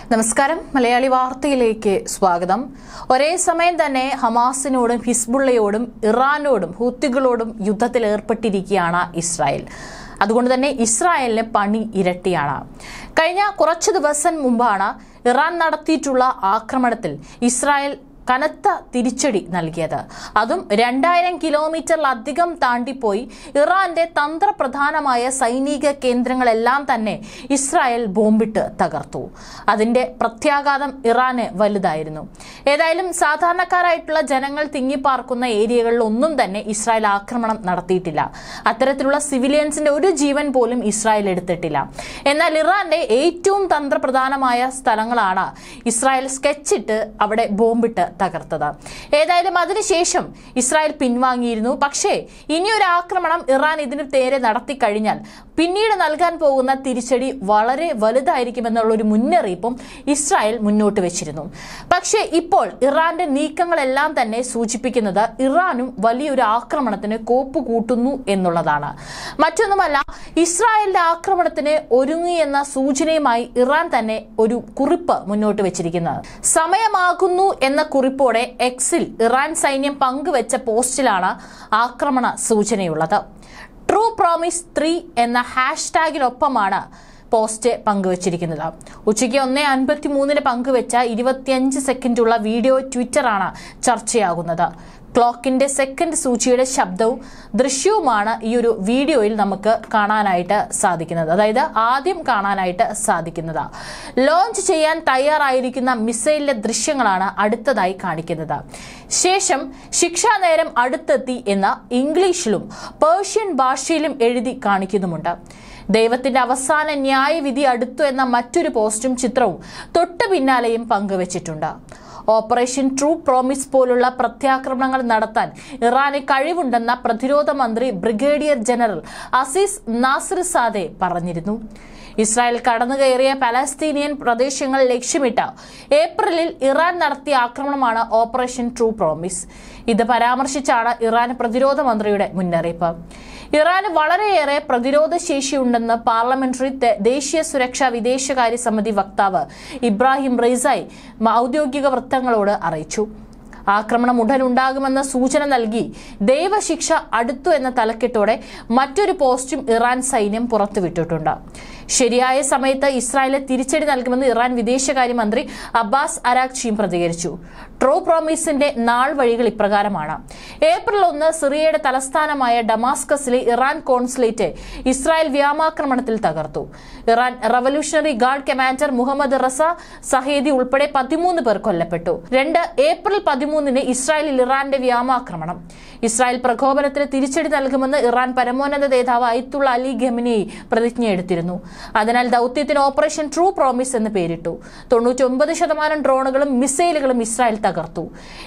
നമസ്കാരം. മലയാളി വാർത്തയിലേക്ക് സ്വാഗതം. ഒരേ സമയം തന്നെ ഹമാസിനോടും ഹിസ്ബുള്ളയോടും ഇറാനോടും ഹൂത്തികളോടും യുദ്ധത്തിൽ ഏർപ്പെട്ടിരിക്കുകയാണ് ഇസ്രായേൽ. അതുകൊണ്ട് തന്നെ ഇസ്രായേലിന് പണി ഇരട്ടിയാണ്. കഴിഞ്ഞ കുറച്ചു ദിവസം മുമ്പാണ് ഇറാൻ നടത്തിയിട്ടുള്ള ആക്രമണത്തിൽ ഇസ്രായേൽ കനത്ത തിരിച്ചടി നൽകിയത്. അതും രണ്ടായിരം കിലോമീറ്ററിലധികം താണ്ടിപ്പോയി. ഇറാന്റെ തന്ത്രപ്രധാനമായ സൈനിക കേന്ദ്രങ്ങളെല്ലാം തന്നെ ഇസ്രായേൽ ബോംബിട്ട് തകർത്തു. അതിന്റെ പ്രത്യാഘാതം ഇറാന് വലുതായിരുന്നു. ഏതായാലും സാധാരണക്കാരായിട്ടുള്ള ജനങ്ങൾ തിങ്ങിപ്പാർക്കുന്ന ഏരിയകളിൽ ഒന്നും തന്നെ ഇസ്രായേൽ ആക്രമണം നടത്തിയിട്ടില്ല. അത്തരത്തിലുള്ള സിവിലിയൻസിന്റെ ഒരു ജീവൻ പോലും ഇസ്രായേൽ എടുത്തിട്ടില്ല. എന്നാൽ ഇറാന്റെ ഏറ്റവും തന്ത്രപ്രധാനമായ സ്ഥലങ്ങളാണ് ഇസ്രായേൽ സ്കെച്ചിട്ട് അവിടെ ബോംബിട്ട് തകർത്തത്. ഏതായാലും അതിനുശേഷം ഇസ്രായേൽ പിൻവാങ്ങിയിരുന്നു. പക്ഷേ ഇനിയൊരു ആക്രമണം ഇറാൻ ഇതിന് നേരെ നടത്തി കഴിഞ്ഞാൽ പിന്നീട് നൽകാൻ പോകുന്ന തിരിച്ചടി വളരെ വലുതായിരിക്കുമെന്നുള്ള ഒരു മുന്നറിയിപ്പും ഇസ്രായേൽ മുന്നോട്ട് വെച്ചിരുന്നു. പക്ഷേ ഇപ്പോൾ ഇറാന്റെ നീക്കങ്ങളെല്ലാം തന്നെ സൂചിപ്പിക്കുന്നത് ഇറാനും വലിയൊരു ആക്രമണത്തിന് കോപ്പ് കൂട്ടുന്നു എന്നുള്ളതാണ്. മറ്റൊന്നുമല്ല ഇസ്രായേലിന്റെ ആക്രമണത്തിന് ഒരുങ്ങി എന്ന സൂചനയുമായി ഇറാൻ തന്നെ ഒരു കുറിപ്പ് മുന്നോട്ട് വെച്ചിരിക്കുന്നത്. സമയമാകുന്നു എന്ന കുറിപ്പോടെ എക്സിൽ ഇറാൻ സൈന്യം പങ്കുവച്ച പോസ്റ്റിലാണ് ആക്രമണ സൂചനയുള്ളത്. ട്രൂ പ്രോമിസ് ത്രീ എന്ന ഹാഷ്ടാഗിനൊപ്പമാണ് പോസ്റ്റ് പങ്കുവച്ചിരിക്കുന്നത്. ഉച്ചയ്ക്ക് ഒന്ന് അൻപത്തി മൂന്നിന് പങ്കുവച്ച ഇരുപത്തിയഞ്ച് സെക്കൻഡുള്ള വീഡിയോ ട്വിറ്ററാണ് ചർച്ചയാകുന്നത്. ക്ലോക്കിന്റെ സെക്കൻഡ് സൂചിയുടെ ശബ്ദവും ദൃശ്യവുമാണ് ഈ ഒരു വീഡിയോയിൽ നമുക്ക് കാണാനായിട്ട് സാധിക്കുന്നത്. അതായത് ആദ്യം കാണാനായിട്ട് സാധിക്കുന്നത്. ലോഞ്ച് ചെയ്യാൻ തയ്യാറായിരിക്കുന്ന മിസൈലിന്റെ ദൃശ്യങ്ങളാണ് അടുത്തതായി കാണിക്കുന്നത്. ശേഷം ശിക്ഷാ നേരം അടുത്തെത്തി എന്ന ഇംഗ്ലീഷിലും പേർഷ്യൻ ഭാഷയിലും എഴുതി കാണിക്കുന്നുമുണ്ട്. ദൈവത്തിന്റെ അവസാന ന്യായവിധി അടുത്തു എന്ന മറ്റൊരു പോസ്റ്റും ചിത്രവും തൊട്ടു പിന്നാലെയും പങ്കുവച്ചിട്ടുണ്ട്. ഓപ്പറേഷൻ ട്രൂ പ്രോമിസ് പോലുള്ള പ്രത്യാക്രമണങ്ങൾ നടത്താൻ ഇറാന് കഴിവുണ്ടെന്ന പ്രതിരോധ മന്ത്രി brigadier general Aziz Nasirzadeh പറഞ്ഞിരുന്നു. ഇസ്രായേൽ കടന്നുകയറിയ പലസ്തീനിയൻ പ്രദേശങ്ങൾ ലക്ഷ്യമിട്ട ഏപ്രിലിൽ ഇറാൻ നടത്തിയ ആക്രമണമാണ് ഓപ്പറേഷൻ ട്രൂ പ്രോമിസ്. ഇത് പരാമർശിച്ചാണ് ഇറാൻ പ്രതിരോധ മന്ത്രിയുടെ മുന്നറിയിപ്പ്. ഇറാന് വളരെയേറെ പ്രതിരോധ ശേഷിയുണ്ടെന്ന് പാർലമെന്ററി ദേശീയ സുരക്ഷാ വിദേശകാര്യ സമിതി വക്താവ് ഇബ്രാഹിം റെയ്സായി ഔദ്യോഗിക വൃത്തങ്ങളോട് അറിയിച്ചു. ആക്രമണം ഉടൻ ഉണ്ടാകുമെന്ന സൂചന നൽകി ദൈവശിക്ഷ അടുത്തു എന്ന തലക്കെട്ടോടെ മറ്റൊരു പോസ്റ്റും ഇറാൻ സൈന്യം പുറത്തുവിട്ടിട്ടുണ്ട്. ശരിയായ സമയത്ത് ഇസ്രായേലിന് തിരിച്ചടി നൽകുമെന്ന് ഇറാൻ വിദേശകാര്യമന്ത്രി അബ്ബാസ് അരാക്ചിയും പ്രതികരിച്ചു. ട്രോ പ്രോമിസിന്റെ നാൾ വഴികൾ ഇപ്രകാരമാണ്. ഏപ്രിൽ ഒന്ന് സിറിയയുടെ തലസ്ഥാനമായ ഡമാസ്കസിലെ ഇറാൻ കോൺസുലേറ്റ് ഇസ്രായേൽ വ്യോമാക്രമണത്തിൽ തകർത്തു. Iran revolutionary guard commander Mohammad Reza Zahedi ഉൾപ്പെടെ പതിമൂന്ന് പേർ കൊല്ലപ്പെട്ടു. രണ്ട് ഏപ്രിൽ പതിമൂന്നിന് ഇസ്രായേലിൽ ഇറാന്റെ വ്യോമാക്രമണം. ഇസ്രായേൽ പ്രകോപനത്തിന് തിരിച്ചടി നൽകുമെന്ന് ഇറാൻ പരമോന്നത നേതാവ് അയിത്തുള്ള അലി ഖമിനെയി പ്രതിജ്ഞയെടുത്തിരുന്നു അതിനാൽ ദൌത്യത്തിന് ഓപ്പറേഷൻ ട്രൂ പ്രോമിസ് എന്ന് പേരിട്ടു. തൊണ്ണൂറ്റൊമ്പത് ശതമാനം ഡ്രോണുകളും മിസൈലുകളും ഇസ്രായേൽ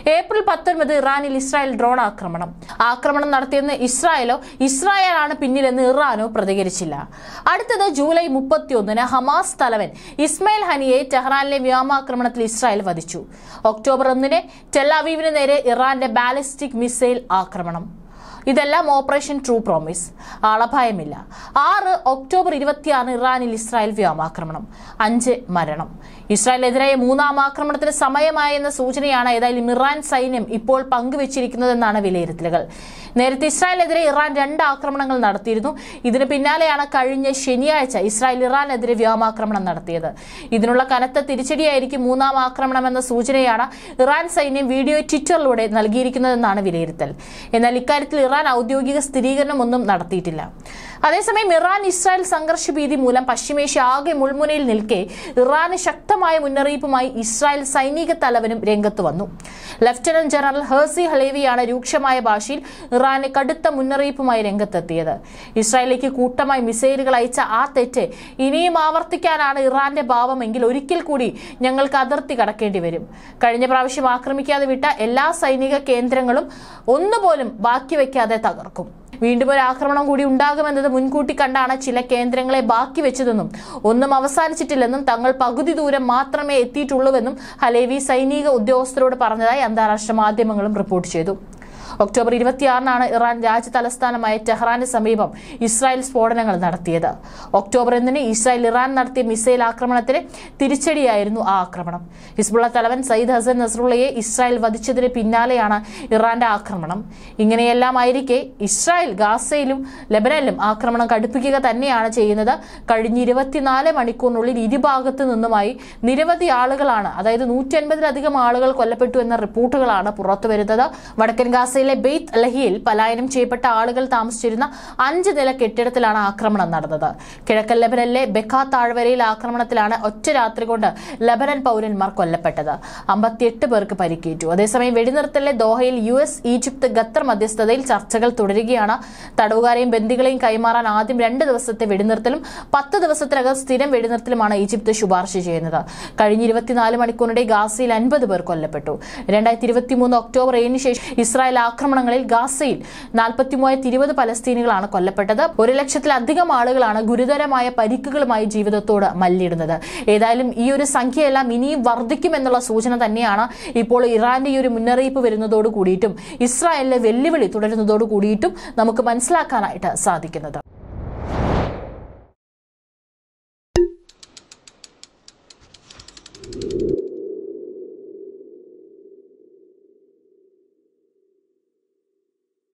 ഏപ്രിൽ പത്തൊൻപത് ഇറാനിൽ ഇസ്രായേൽ ഡ്രോൺ ആക്രമണം. ആക്രമണം നടത്തിയെന്ന് ഇസ്രായേലോ ഇസ്രായേലാണ് പിന്നിലെന്ന് ഇറാനോ പ്രതികരിച്ചില്ല. അടുത്തത് ജൂലൈ മുപ്പത്തിയൊന്നിന് ഹമാസ് തലവൻ ഇസ്മയിൽ ഹനിയെ ടെഹ്റാനിലെ വ്യോമാക്രമണത്തിൽ ഇസ്രായേൽ വധിച്ചു. ഒക്ടോബർ ഒന്നിന് ടെല്ലാവീവിന് നേരെ ഇറാന്റെ ബാലിസ്റ്റിക് മിസൈൽ ആക്രമണം. ഇതെല്ലാം ഓപ്പറേഷൻ ട്രൂ പ്രോമിസ്. ആളഭയമില്ല. ആറ് ഒക്ടോബർ ഇരുപത്തിയാറ് ഇറാനിൽ ഇസ്രായേൽ വ്യോമാക്രമണം. അഞ്ച് മരണം. ഇസ്രായേലിനെതിരായ മൂന്നാം ആക്രമണത്തിന് സമയമായെന്ന സൂചനയാണ് ഏതായാലും ഇറാൻ സൈന്യം ഇപ്പോൾ പങ്കുവച്ചിരിക്കുന്നതെന്നാണ് വിലയിരുത്തലുകൾ. നേരത്തെ ഇസ്രായേലിനെതിരെ ഇറാൻ രണ്ട് ആക്രമണങ്ങൾ നടത്തിയിരുന്നു. ഇതിന് പിന്നാലെയാണ് കഴിഞ്ഞ ശനിയാഴ്ച ഇസ്രായേൽ ഇറാനെതിരെ വ്യോമാക്രമണം നടത്തിയത്. ഇതിനുള്ള കനത്ത തിരിച്ചടിയായിരിക്കും മൂന്നാം ആക്രമണം എന്ന സൂചനയാണ് ഇറാൻ സൈന്യം വീഡിയോ ട്വിറ്ററിലൂടെ നൽകിയിരിക്കുന്നതെന്നാണ് വിലയിരുത്തൽ. എന്നാൽ ഇക്കാര്യത്തിൽ ഇറാൻ ഔദ്യോഗിക സ്ഥിരീകരണമൊന്നും നടത്തിയിട്ടില്ല. അതേസമയം ഇറാൻ ഇസ്രായേൽ സംഘർഷ ഭീതി മൂലം പശ്ചിമേഷ്യ ആകെ മുൾമുനയിൽ നിൽക്കെ ഇറാന് ശക്തമായ മുന്നറിയിപ്പുമായി ഇസ്രായേൽ സൈനിക തലവനും രംഗത്ത് വന്നു. ലഫ്റ്റനന്റ് ജനറൽ ഹേഴ്സി ഹലേവിയാണ് രൂക്ഷമായ ഭാഷയിൽ ഇറാന് കടുത്ത മുന്നറിയിപ്പുമായി രംഗത്തെത്തിയത്. ഇസ്രായേലിലേക്ക് കൂട്ടമായി മിസൈലുകൾ അയച്ച ആ തെറ്റ് ഇനിയും ആവർത്തിക്കാനാണ് ഇറാന്റെ ഭാവമെങ്കിൽ ഒരിക്കൽ കൂടി ഞങ്ങൾക്ക് അതിർത്തി കടക്കേണ്ടി വരും. കഴിഞ്ഞ പ്രാവശ്യം ആക്രമിക്കാതെ വിട്ട എല്ലാ സൈനിക കേന്ദ്രങ്ങളും ഒന്നുപോലും ബാക്കി വയ്ക്കാതെ തകർക്കും. വീണ്ടും ഒരു ആക്രമണം കൂടി ഉണ്ടാകുമെന്നത് മുൻകൂട്ടി കണ്ടാണ് ചില കേന്ദ്രങ്ങളെ ബാക്കി വെച്ചതെന്നും ഒന്നും അവസാനിച്ചിട്ടില്ലെന്നും തങ്ങൾ പകുതി ദൂരം മാത്രമേ എത്തിയിട്ടുള്ളൂവെന്നും ഹലേവി സൈനിക ഉദ്യോഗസ്ഥരോട് പറഞ്ഞതായി അന്താരാഷ്ട്ര മാധ്യമങ്ങളും റിപ്പോർട്ട് ചെയ്തു. ഒക്ടോബർ ഇരുപത്തിയാറിനാണ് ഇറാൻ രാജ്യ തലസ്ഥാനമായ ടെഹ്റാന് സമീപം ഇസ്രായേൽ സ്ഫോടനങ്ങൾ നടത്തിയത്. ഒക്ടോബർ ഒന്നിന് ഇസ്രായേൽ ഇറാൻ നടത്തിയ മിസൈൽ ആക്രമണത്തിന് തിരിച്ചടിയായിരുന്നു ആ ആക്രമണം. ഹിസ്ബുള്ള തലവൻ സയ്യിദ് ഹസൻ നസറുള്ളയെ ഇസ്രായേൽ വധിച്ചതിന് പിന്നാലെയാണ് ഇറാന്റെ ആക്രമണം. ഇങ്ങനെയെല്ലാം ആയിരിക്കെ ഇസ്രായേൽ ഗാസയിലും ലബനനിലും ആക്രമണം കടുപ്പിക്കുക തന്നെയാണ് ചെയ്യുന്നത്. കഴിഞ്ഞ ഇരുപത്തിനാല് മണിക്കൂറിനുള്ളിൽ ഇരുഭാഗത്തു നിന്നുമായി നിരവധി ആളുകളാണ് അതായത് നൂറ്റി അൻപതിലധികം ആളുകൾ കൊല്ലപ്പെട്ടു എന്ന റിപ്പോർട്ടുകളാണ് പുറത്തുവരുന്നത്. വടക്കൻ ഗാസയിലെ ബെയ്ത്ത് ലഹിയിൽ പലായനം ചെയ്യപ്പെട്ട ആളുകൾ താമസിച്ചിരുന്ന അഞ്ച് നില കെട്ടിടത്തിലാണ് ആക്രമണം നടന്നത്. കിഴക്കൻ ലബനനിലെ ബെഖ താഴ്വരയിൽ ആക്രമണത്തിലാണ് ഒറ്റ രാത്രി കൊണ്ട് ലബനൻ പൗരന്മാർ കൊല്ലപ്പെട്ടത്. അമ്പത്തിയെട്ട് പേർക്ക് പരിക്കേറ്റു. അതേസമയം വെടിനിർത്തലിലെ ദോഹയിൽ യു എസ് ഈജിപ്ത് ഖത്തർ മധ്യസ്ഥതയിൽ ചർച്ചകൾ തുടരുകയാണ്. തടവുകാരെയും ബന്ദികളെയും കൈമാറാൻ ആദ്യം രണ്ട് ദിവസത്തെ വെടിനിർത്തലും പത്ത് ദിവസത്തിനകം സ്ഥിരം വെടിനിർത്തലുമാണ് ഈജിപ്ത് ശുപാർശ ചെയ്യുന്നത്. കഴിഞ്ഞ ഇരുപത്തിനാല് മണിക്കൂറിനിടെ ഗാസയിൽ അൻപത് പേർ കൊല്ലപ്പെട്ടു. രണ്ടായിരത്തി ഇരുപത്തിമൂന്ന് ഒക്ടോബർ ഏഴിന് ശേഷം ഇസ്രായേൽ ആക്രമണങ്ങളിൽ ഗാസയിൽ നാൽപ്പത്തി മൂവായിരത്തി ഇരുപത് പലസ്തീനികളാണ് കൊല്ലപ്പെട്ടത്. ഒരു ലക്ഷത്തിലധികം ആളുകളാണ് ഗുരുതരമായ പരിക്കുകളുമായി ജീവിതത്തോട് മല്ലിടുന്നത് ഏതായാലും ഈ ഒരു സംഖ്യയെല്ലാം ഇനിയും വർദ്ധിക്കുമെന്നുള്ള സൂചന തന്നെയാണ് ഇപ്പോൾ ഇറാന്റെ ഈ ഒരു മുന്നറിയിപ്പ് വരുന്നതോട് കൂടിയിട്ടും ഇസ്രായേലിലെ വെല്ലുവിളി തുടരുന്നതോട് കൂടിയിട്ടും നമുക്ക് മനസ്സിലാക്കാനായിട്ട് സാധിക്കുന്നത്.